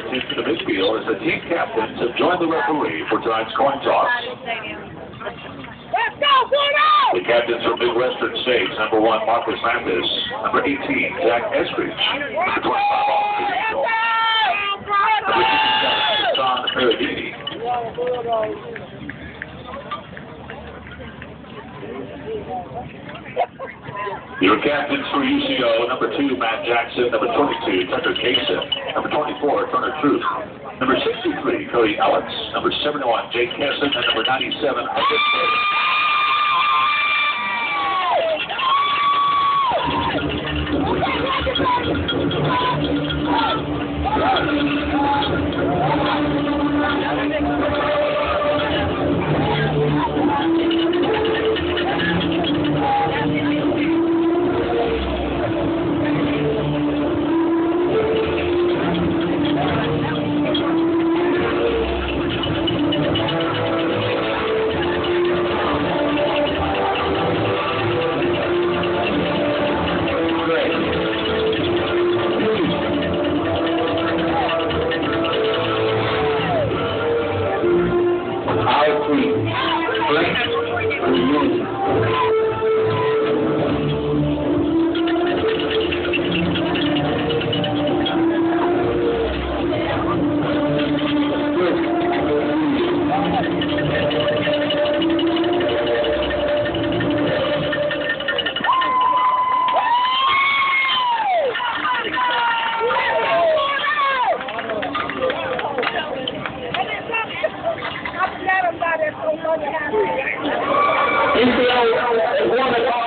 to midfield as the team captains have joined the referee for tonight's coin toss. Let's go! The captains from Midwestern States, number one, Marcus Mathis, number 18, Jack Eskridge, number 25, Austin Angel, number 67, Hassan Paradini, Your captains for UCO, number two, Matt Jackson, number 22, Tucker Cason, number 24, Turner Truth, number 63, Cody Alex, number 71, Jake Kesson, and number 97, August Davis. Let's go! I to strength and unity. somebody so much happy. You